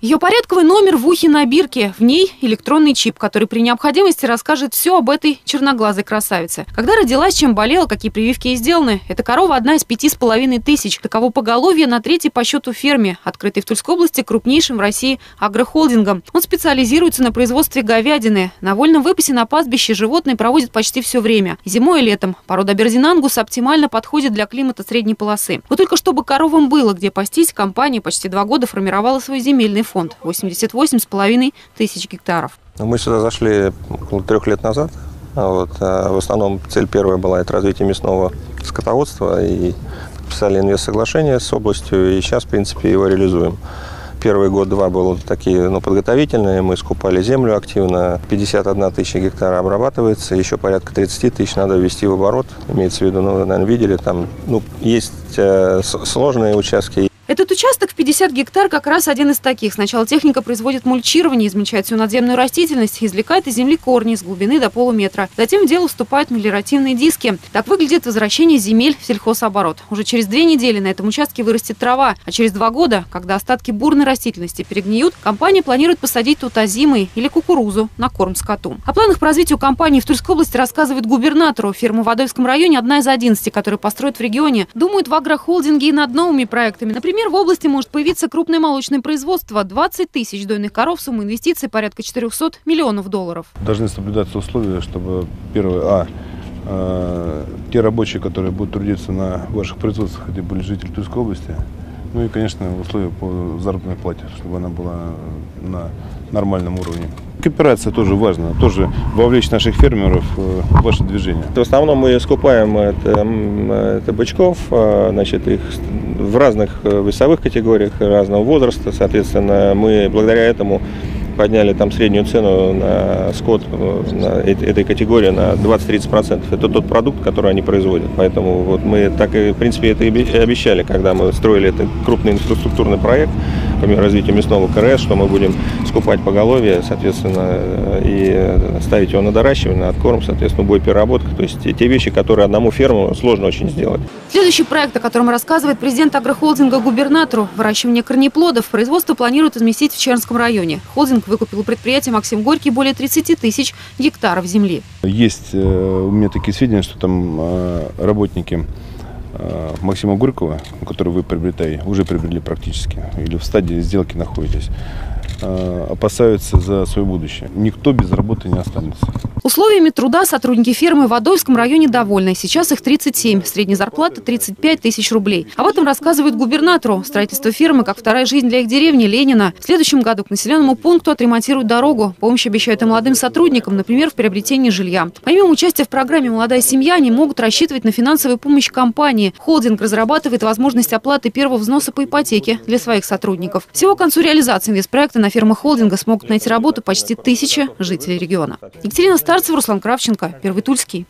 Ее порядковый номер в ухе на бирке. В ней электронный чип, который при необходимости расскажет все об этой черноглазой красавице. Когда родилась, чем болела, какие прививки ей сделаны. Эта корова одна из пяти с половиной тысяч. Таково поголовье на третьей по счету ферме, открытой в Тульской области крупнейшим в России агрохолдингом. Он специализируется на производстве говядины. На вольном выпасе на пастбище животные проводят почти все время. Зимой и летом. Порода Берзинангус оптимально подходит для климата средней полосы. Но только чтобы коровам было где пастись, компания почти два года формировала свой земельный фонд – 88,5 тысяч гектаров. Мы сюда зашли около трех лет назад. Вот. А в основном цель первая была это развитие мясного скотоводства. И подписали инвест-соглашение с областью, и сейчас, в принципе, его реализуем. Первый год-два был такие ну, подготовительные. Мы скупали землю активно. 51 тысяча гектара обрабатывается. Еще порядка 30 тысяч надо ввести в оборот. Имеется в виду, ну, вы, наверное, видели, там ну, есть э, сложные участки, этот участок в 50 гектар как раз один из таких. Сначала техника производит мульчирование, измельчает всю надземную растительность, извлекает из земли корни с глубины до полуметра. Затем в дело вступают мелиоративные диски. Так выглядит возвращение земель в сельхозоборот. Уже через две недели на этом участке вырастет трава, а через два года, когда остатки бурной растительности перегниют, компания планирует посадить тут озимы или кукурузу на корм скоту. О планах по развитию компании в Тульской области рассказывает губернатору. Фирма в Адоевском районе одна из 11, которые построят в регионе. Думают в агрохолдинге и над новыми проектами. Например, Например, в области может появиться крупное молочное производство. 20 тысяч дойных коров, сумма инвестиций порядка 400 миллионов долларов. Должны соблюдаться условия, чтобы, первое, а, э, те рабочие, которые будут трудиться на ваших производствах, это были жители Тульской области. Ну и, конечно, условия по заработной плате, чтобы она была на нормальном уровне. Кооперация тоже важна, тоже вовлечь наших фермеров э, в ваше движение. В основном мы скупаем это, это бычков, а, значит, их в разных э, весовых категориях, разного возраста. Соответственно, мы благодаря этому подняли там среднюю цену на скот э, на этой категории на 20-30%. Это тот продукт, который они производят. Поэтому вот мы так и, в принципе, это и обещали, когда мы строили этот крупный инфраструктурный проект развитию мясного КРС, что мы будем скупать поголовье, соответственно, и ставить его на доращивание, на откорм, соответственно, будет переработка. То есть те вещи, которые одному ферму сложно очень сделать. Следующий проект, о котором рассказывает президент агрохолдинга губернатору, выращивание корнеплодов, производство планируют разместить в Чернском районе. Холдинг выкупил у предприятия «Максим Горький» более 30 тысяч гектаров земли. Есть э, у меня такие сведения, что там э, работники Максима Горького, который вы приобретаете, уже приобрели практически, или в стадии сделки находитесь, опасаются за свое будущее. Никто без работы не останется. Условиями труда сотрудники фермы в Адольском районе довольны. Сейчас их 37. Средняя зарплата 35 тысяч рублей. Об этом рассказывает губернатору. Строительство фермы как вторая жизнь для их деревни Ленина. В следующем году к населенному пункту отремонтируют дорогу. Помощь обещают и молодым сотрудникам, например, в приобретении жилья. Помимо участия в программе «Молодая семья», они могут рассчитывать на финансовую помощь компании. Холдинг разрабатывает возможность оплаты первого взноса по ипотеке для своих сотрудников. Всего к концу реализации инвестпроекта на фермах холдинга смогут найти работу почти тысяча жителей региона. Екатерина Старцев, Руслан Кравченко, Первый Тульский.